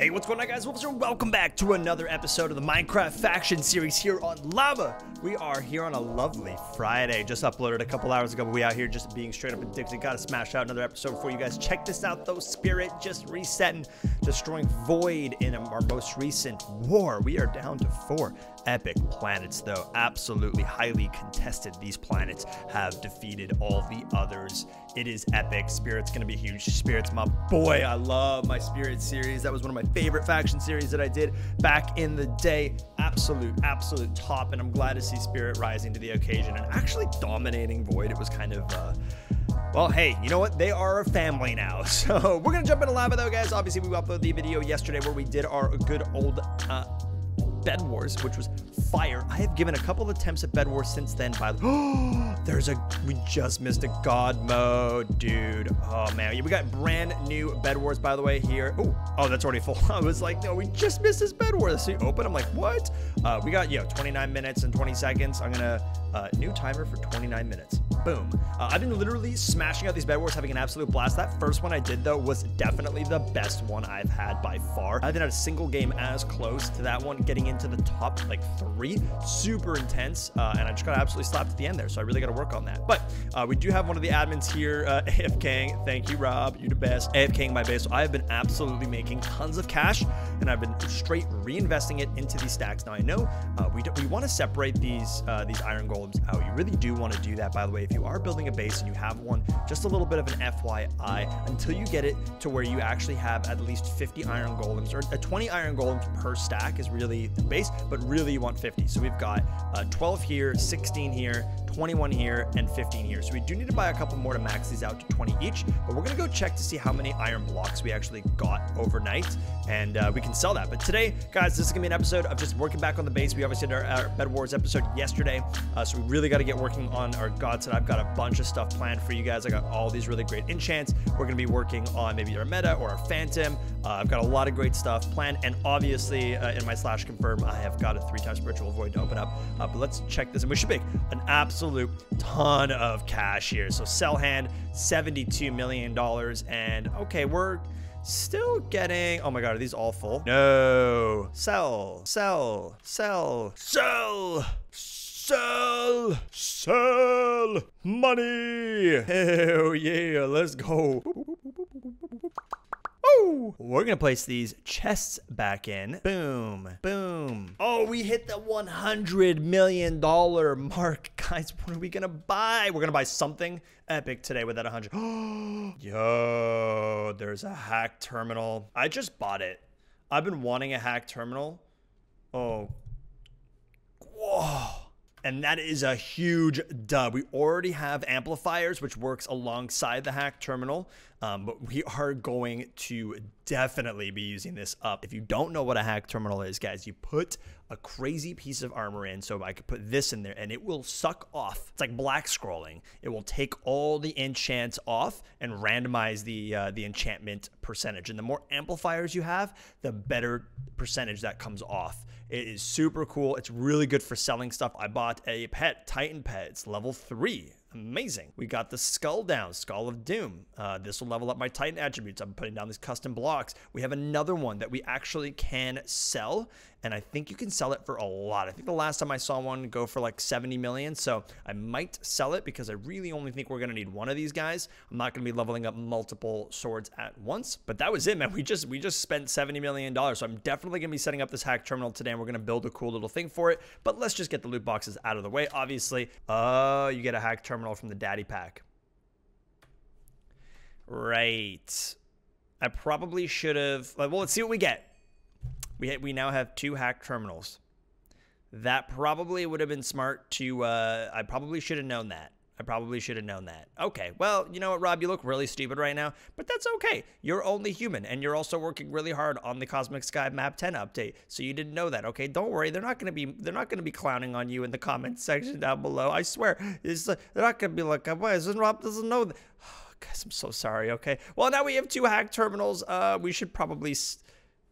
Hey, what's going on guys? Woofless, welcome back to another episode of the Minecraft Faction series here on Lava. We are here on a lovely Friday. Just uploaded a couple hours ago, but we out here just being straight up addicted. Gotta smash out another episode for you guys. Check this out though, Spirit just resetting, destroying Void in our most recent war. We are down to four epic planets though. Absolutely highly contested. These planets have defeated all the others. It is epic. Spirit's gonna be huge. Spirit's my boy. I love my Spirit series. That was one of my favorite faction series that I did back in the day. Absolute, absolute top. And I'm glad to see Spirit rising to the occasion and actually dominating Void. It was kind of, uh, well, hey, you know what? They are a family now. So we're going to jump into lava though, guys. Obviously, we uploaded the video yesterday where we did our good old uh, Bed Wars, which was fire. I have given a couple of attempts at Bed Wars since then. By the there's a we just missed a God mode, dude. Oh man, we got brand new Bed Wars by the way here. Oh, oh, that's already full. I was like, no, we just missed this Bed Wars. So open, I'm like, what? Uh, we got know 29 minutes and 20 seconds. I'm gonna uh, new timer for 29 minutes. Boom. Uh, I've been literally smashing out these Bed Wars, having an absolute blast. That first one I did though was definitely the best one I've had by far. I haven't had a single game as close to that one getting into the top like three. Super intense, uh, and I just got absolutely slapped at the end there, so I really got to work on that. But uh, we do have one of the admins here, uh. Thank you, Rob. You're the best. AFKing my base. So I have been absolutely making tons of cash, and I've been straight reinvesting it into these stacks. Now I know uh, we we want to separate these uh, these iron golems out. You really do want to do that. By the way, if you are building a base and you have one, just a little bit of an FYI until you get it to where you actually have at least 50 iron golems or uh, 20 iron golems per stack is really the base, but really you want 50. So we've got uh, 12 here, 16 here, 21 here, and 15 here. So we do need to buy a couple more to max these out to 20 each, but we're gonna go check to see how many iron blocks we actually got overnight, and uh, we can sell that. But today, guys, this is gonna be an episode of just working back on the base. We obviously did our, our Bed Wars episode yesterday, uh, so we really gotta get working on our God set. I've got a bunch of stuff planned for you guys. I got all these really great enchants. We're gonna be working on maybe our meta or our phantom. Uh, I've got a lot of great stuff planned, and obviously uh, in my slash confirm, I have got a three times spiritual void to open up. Uh, but let's check this, and we should make an absolute ton of cash here. So sell hand, $72 million. And okay, we're still getting, oh my God, are these all full? No, sell, sell, sell, sell, sell, sell, money. Hell yeah, let's go. We're gonna place these chests back in. Boom, boom. Oh, we hit the 100 million dollar mark, guys. What are we gonna buy? We're gonna buy something epic today with that 100. Yo, there's a hack terminal. I just bought it. I've been wanting a hack terminal. Oh, whoa and that is a huge dub. We already have amplifiers, which works alongside the hack terminal, um, but we are going to definitely be using this up. If you don't know what a hack terminal is, guys, you put a crazy piece of armor in. So I could put this in there and it will suck off. It's like black scrolling. It will take all the enchants off and randomize the uh, the enchantment percentage. And the more amplifiers you have, the better percentage that comes off. It is super cool. It's really good for selling stuff. I bought a pet, Titan pet. It's level three. Amazing. We got the skull down, Skull of Doom. Uh, this will level up my Titan attributes. I'm putting down these custom blocks. We have another one that we actually can sell, and I think you can sell it for a lot. I think the last time I saw one go for like 70 million, so I might sell it because I really only think we're going to need one of these guys. I'm not going to be leveling up multiple swords at once, but that was it, man. We just we just spent 70 million dollars, so I'm definitely going to be setting up this hack terminal today, and we're going to build a cool little thing for it. But let's just get the loot boxes out of the way. Obviously, uh, you get a hack terminal from the daddy pack. Right. I probably should have... Well, let's see what we get. We, we now have two hack terminals. That probably would have been smart to... Uh, I probably should have known that. I probably should have known that. Okay, well, you know what, Rob? You look really stupid right now, but that's okay. You're only human, and you're also working really hard on the Cosmic Sky Map 10 update, so you didn't know that. Okay, don't worry. They're not gonna be they're not gonna be clowning on you in the comments section down below. I swear, it's, uh, they're not gonna be like, why isn't Rob doesn't know that? guys, I'm so sorry. Okay, well now we have two hack terminals. Uh, we should probably. St-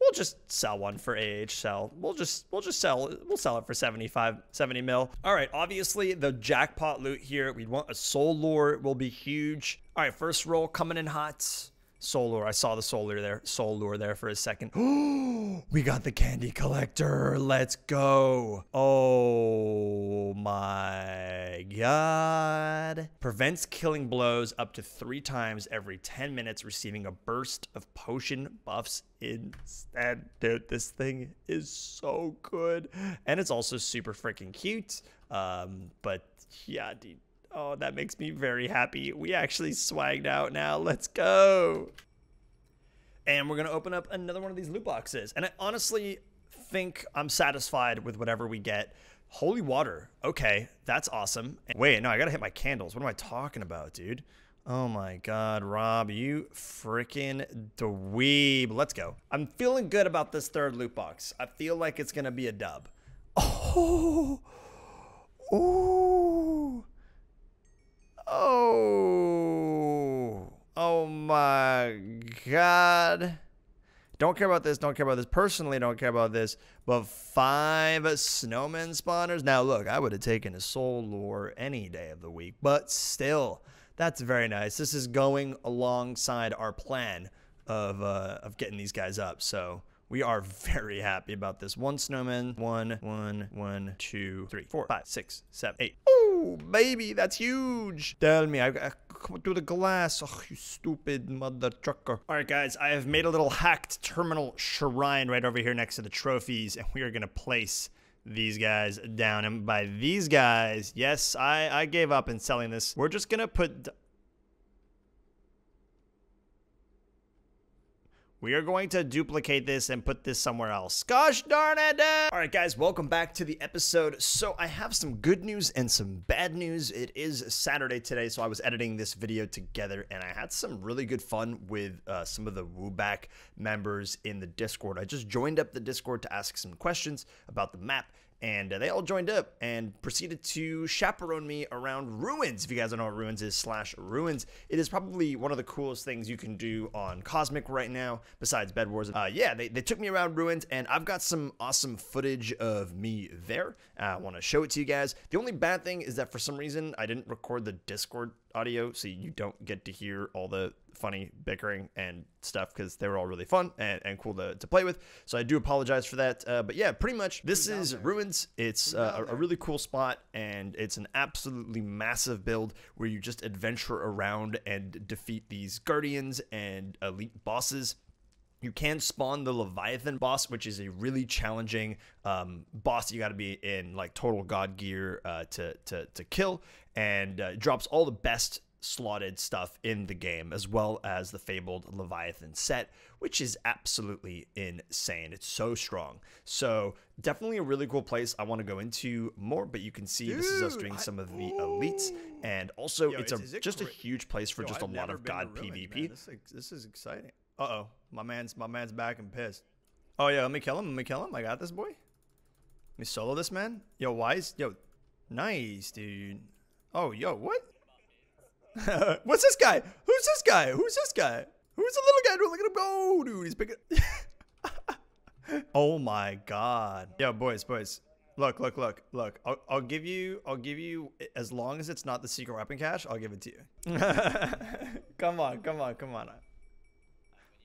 we'll just sell one for AH sell. We'll just we'll just sell we'll sell it for 75 70 mil. All right, obviously the jackpot loot here, we want a soul lore will be huge. All right, first roll coming in hot. Soul lure. I saw the soul lure there. Soul lure there for a second. We got the candy collector. Let's go. Oh my god. Prevents killing blows up to three times every 10 minutes, receiving a burst of potion buffs instead. Dude, this thing is so good. And it's also super freaking cute. Um, but yeah, dude Oh, that makes me very happy. We actually swagged out now. Let's go. And we're going to open up another one of these loot boxes. And I honestly think I'm satisfied with whatever we get. Holy water. Okay, that's awesome. Wait, no, I got to hit my candles. What am I talking about, dude? Oh my god, Rob, you freaking dweeb. Let's go. I'm feeling good about this third loot box. I feel like it's going to be a dub. Oh. Ooh. Oh. Oh my god. Don't care about this. Don't care about this. Personally, don't care about this. But five snowman spawners. Now, look, I would have taken a soul lore any day of the week. But still, that's very nice. This is going alongside our plan of, uh, of getting these guys up. So we are very happy about this. One snowman. One, one, one, two, three, four, five, six, seven, eight. Ooh, baby, that's huge. Tell me, I, I come through the glass. Oh, you stupid mother trucker. All right, guys, I have made a little hacked terminal shrine right over here next to the trophies, and we are going to place these guys down. And by these guys, yes, I, I gave up in selling this. We're just going to put We are going to duplicate this and put this somewhere else. Gosh darn it! All right, guys, welcome back to the episode. So I have some good news and some bad news. It is Saturday today, so I was editing this video together, and I had some really good fun with uh, some of the Wooback members in the Discord. I just joined up the Discord to ask some questions about the map and uh, they all joined up and proceeded to chaperone me around ruins if you guys don't know what ruins is slash ruins. It is probably one of the coolest things you can do on cosmic right now besides bed wars. Uh, yeah they, they took me around ruins and i've got some awesome footage of me there. Uh, i want to show it to you guys. The only bad thing is that for some reason i didn't record the discord audio so you don't get to hear all the funny bickering and stuff because they were all really fun and, and cool to, to play with. So I do apologize for that. Uh, but yeah, pretty much this is Ruins. It's uh, a, a really cool spot and it's an absolutely massive build where you just adventure around and defeat these guardians and elite bosses. You can spawn the Leviathan boss, which is a really challenging um, boss. You got to be in like total god gear uh, to, to to kill, and uh, drops all the best slotted stuff in the game, as well as the fabled Leviathan set, which is absolutely insane. It's so strong. So definitely a really cool place I want to go into more, but you can see Dude, this is us doing I, some of the elites, and also Yo, it's, a, just a huge place for Yo, just I've a lot of God PvP. This, this is exciting. Uh oh, my man's my man's back and pissed. Oh yeah, let me kill him. Let me kill him. I got this boy. Let me solo this man. Yo, why is yo? Nice, dude. Oh, yo, what? What's this guy? Who's this guy? Who's this guy? Who's the little guy? Look at him go, dude. He's picking. oh my god. Yo, boys, boys. Look, look, look, look. I'll, I'll give you. I'll give you as long as it's not the secret weapon cache. I'll give it to you. come on, come on, come on.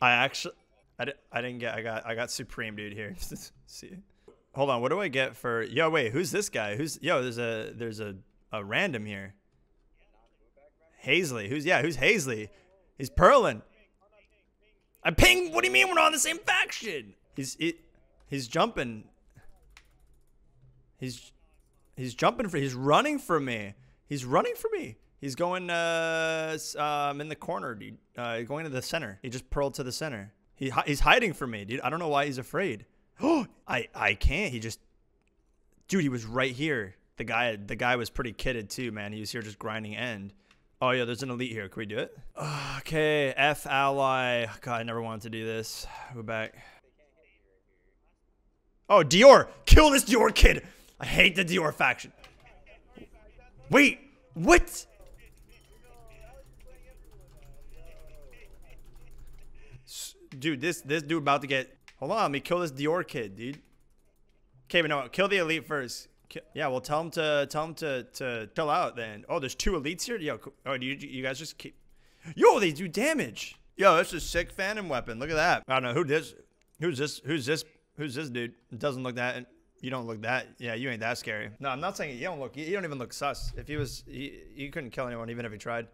I actually, I, di- I didn't get. I got. I got supreme, dude. Here. See. Hold on. What do I get for? Yo, wait. Who's this guy? Who's? Yo, there's a. There's a. A random here. Hazley. Who's yeah? Who's Hazley? He's Perlin. I ping. What do you mean we're not on the same faction? He's he, he's jumping. He's he's jumping for. He's running for me. He's running for me. He's going uh um in the corner, dude. Uh, going to the center. He just pearled to the center. He he's hiding from me, dude. I don't know why he's afraid. Oh, I I can't. He just, dude. He was right here. The guy the guy was pretty kitted too, man. He was here just grinding end. Oh yeah, there's an elite here. Can we do it? Okay, F ally. God, I never wanted to do this. Go back. Oh, Dior! Kill this Dior kid! I hate the Dior faction. Wait, what? Dude, this this dude about to get. Hold on, let me kill this Dior kid, dude. Okay, but no, kill the elite first. Yeah, well, tell him to tell him to to chill out. Then, oh, there's two elites here. Yo, oh, you you guys just keep. Yo, they do damage. Yo, that's a sick phantom weapon. Look at that. I don't know who this. Who's this? Who's this? Who's this dude? It doesn't look that. You don't look that. Yeah, you ain't that scary. No, I'm not saying you don't look. You don't even look sus. If he was, he, you couldn't kill anyone even if he tried.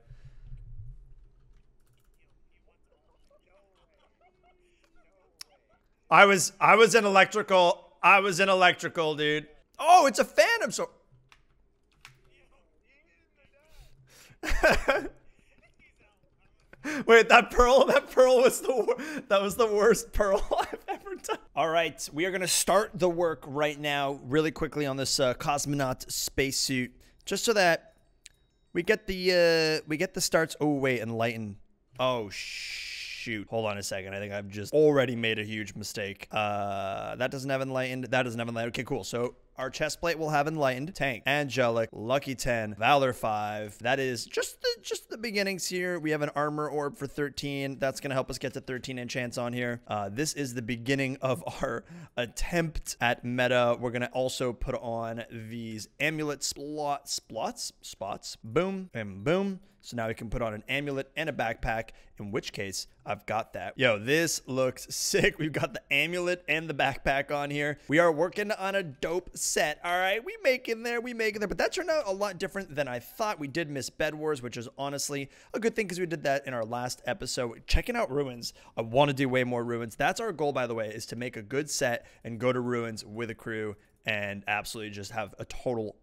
I was I was in electrical. I was in electrical, dude. Oh, it's a phantom. So. Wait, that pearl, that pearl was the that was the worst pearl I've ever done. All right, we are gonna start the work right now, really quickly on this uh, cosmonaut spacesuit, just so that we get the uh, we get the starts. Oh wait, enlighten. Oh shoot. Hold on a second. I think I've just already made a huge mistake. Uh, that doesn't have enlightened. That doesn't have enlightened. Okay, cool. So our chest plate will have enlightened, tank, angelic, lucky 10, valor 5. That is just the just the beginnings here. We have an armor orb for 13. That's gonna help us get to 13 enchants on here. Uh, this is the beginning of our attempt at meta. We're gonna also put on these amulet splot splots spots. Boom and boom. So now we can put on an amulet and a backpack, in which case I've got that. Yo, this looks sick. We've got the amulet and the backpack on here. We are working on a dope set. All right, we make in there, we make in there, but that turned out a lot different than I thought. We did miss Bed Wars, which is honestly a good thing because we did that in our last episode. Checking out Ruins. I want to do way more Ruins. That's our goal, by the way, is to make a good set and go to Ruins with a crew and absolutely just have a total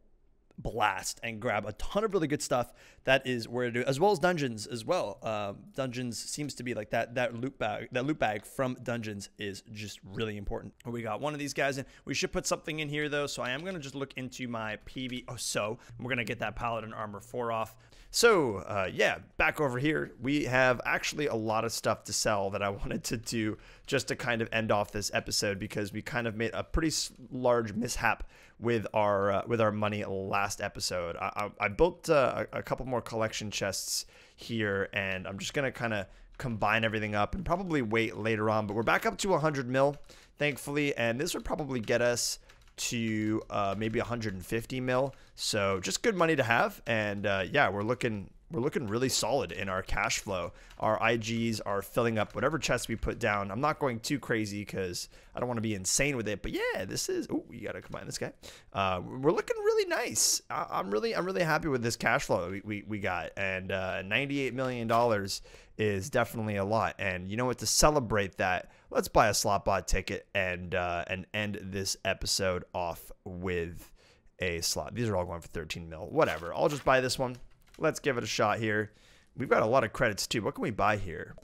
blast and grab a ton of really good stuff that is where to do as well as dungeons as well. Um, dungeons seems to be like that that loot bag that loot bag from dungeons is just really important. We got one of these guys in. We should put something in here though so i am going to just look into my pv oh so we're going to get that paladin armor 4 off. So, uh, yeah, back over here, we have actually a lot of stuff to sell that I wanted to do just to kind of end off this episode because we kind of made a pretty large mishap with our uh, with our money last episode. I, I, I built uh, a, couple more collection chests here, and I'm just gonna kind of combine everything up and probably wait later on. But we're back up to 100 mil, thankfully, and this would probably get us to uh, maybe 150 mil. So just good money to have. And uh, yeah, we're looking we're looking really solid in our cash flow. Our IGs are filling up whatever chest we put down. I'm not going too crazy because I don't want to be insane with it. But yeah, this is. Oh, you gotta combine this guy. Uh, we're looking really nice. I, am really I'm really happy with this cash flow we, we, we got. And uh, 98 million dollars is definitely a lot. And you know what? To celebrate that, let's buy a Slotbot ticket and uh, and end this episode off with a slot. These are all going for 13 mil. Whatever. I'll just buy this one. Let's give it a shot here. We've got a lot of credits too. What can we buy here?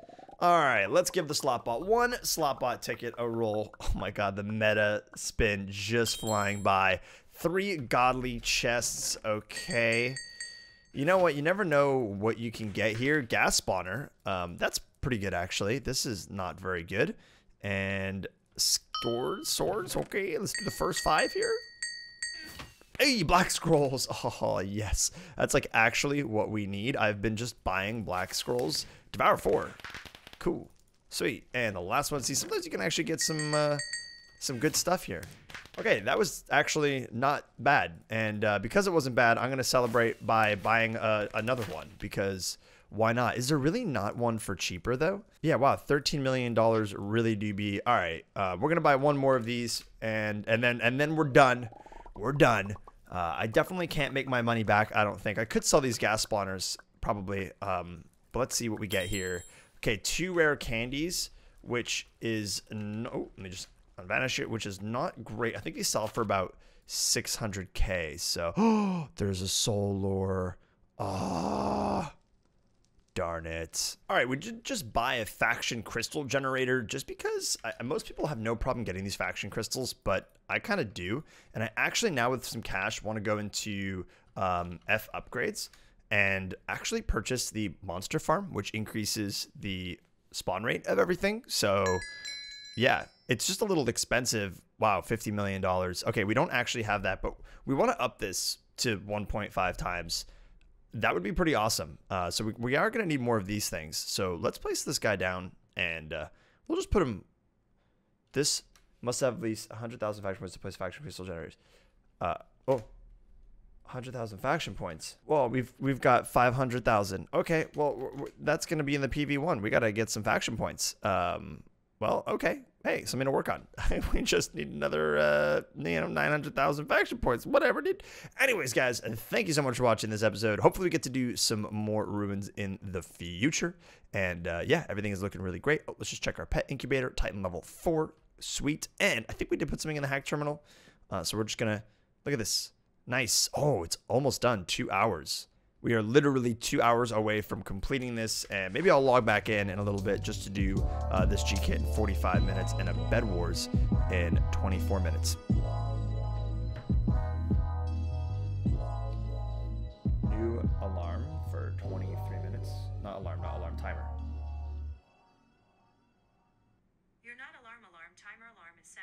All right, let's give the Slotbot one Slotbot ticket a roll. Oh my god, the meta spin just flying by. Three godly chests. Okay. You know what? You never know what you can get here. Gas spawner. Um, that's pretty good actually. This is not very good. And swords, swords. Okay, let's do the first five here. Hey, black scrolls. Oh, yes. That's like actually what we need. I've been just buying black scrolls. Devour 4. Cool. Sweet. And the last one, see, sometimes you can actually get some uh, some good stuff here. Okay, that was actually not bad. And uh, because it wasn't bad, I'm going to celebrate by buying uh, another one because why not? Is there really not one for cheaper though? Yeah, wow, $13 million really do be. All right, uh, we're to buy one more of these and and then and then we're done. We're done. Uh, I definitely can't make my money back. I don't think I could sell these gas spawners probably. Um, but let's see what we get here. Okay, two rare candies, which is no. Let me just unvanish it, which is not great. I think these sell for about 600k. So oh, there's a soul lore. Ah. Oh, darn it. All right, we should just buy a faction crystal generator just because I, most people have no problem getting these faction crystals, but I kind of do. And I actually now with some cash want to go into um, F upgrades and actually purchase the monster farm, which increases the spawn rate of everything. So yeah, it's just a little expensive. Wow, $50 million. Okay, we don't actually have that, but we want to up this to 1.5 times that would be pretty awesome. Uh, so we, we are going to need more of these things. So let's place this guy down and uh, we'll just put him. This must have at least 100,000 faction points to place faction crystal generators. Uh, oh, 100,000 faction points. Well, we've we've got 500,000. Okay, well w- w- that's going to be in the PV1. We got to get some faction points. Um well, okay. Hey, something to work on. we just need another uh you know 900,000 faction points. Whatever, dude. Anyways, guys, thank you so much for watching this episode. Hopefully we get to do some more ruins in the future. And uh yeah, everything is looking really great. Oh, let's just check our pet incubator, Titan level 4. Sweet. And I think we did put something in the hack terminal. Uh, so we're just going to look at this. Nice. Oh, it's almost done. Two hours. We are literally two hours away from completing this, and maybe I'll log back in in a little bit just to do uh, this G kit in 45 minutes and a Bed Wars in 24 minutes.